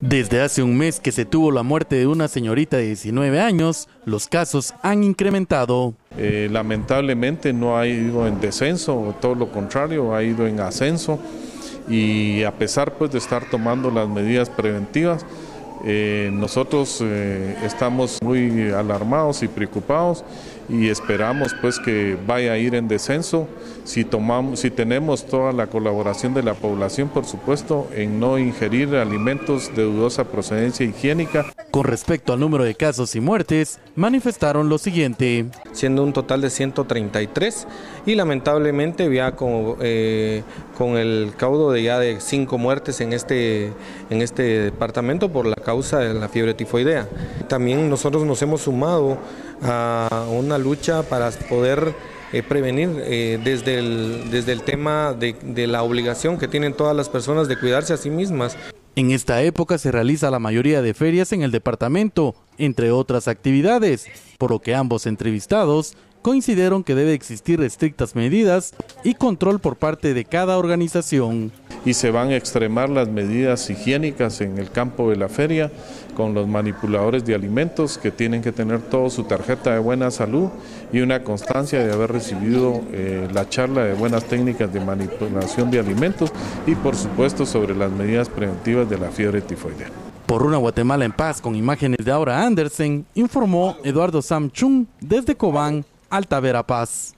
Desde hace un mes que se tuvo la muerte de una señorita de 19 años, los casos han incrementado. Eh, lamentablemente no ha ido en descenso, todo lo contrario, ha ido en ascenso y a pesar pues de estar tomando las medidas preventivas, eh, nosotros eh, estamos muy alarmados y preocupados y esperamos pues que vaya a ir en descenso si tomamos si tenemos toda la colaboración de la población por supuesto en no ingerir alimentos de dudosa procedencia higiénica. Con respecto al número de casos y muertes, manifestaron lo siguiente. Siendo un total de 133 y lamentablemente ya con, eh, con el caudo de ya de cinco muertes en este, en este departamento por la causa de la fiebre tifoidea. También nosotros nos hemos sumado a una lucha para poder eh, prevenir eh, desde, el, desde el tema de, de la obligación que tienen todas las personas de cuidarse a sí mismas. En esta época se realiza la mayoría de ferias en el departamento, entre otras actividades, por lo que ambos entrevistados coincidieron que debe existir estrictas medidas y control por parte de cada organización y se van a extremar las medidas higiénicas en el campo de la feria con los manipuladores de alimentos que tienen que tener toda su tarjeta de buena salud y una constancia de haber recibido eh, la charla de buenas técnicas de manipulación de alimentos y por supuesto sobre las medidas preventivas de la fiebre tifoidea. Por una Guatemala en paz con imágenes de Aura Andersen, informó Eduardo Samchung desde Cobán, Alta Verapaz.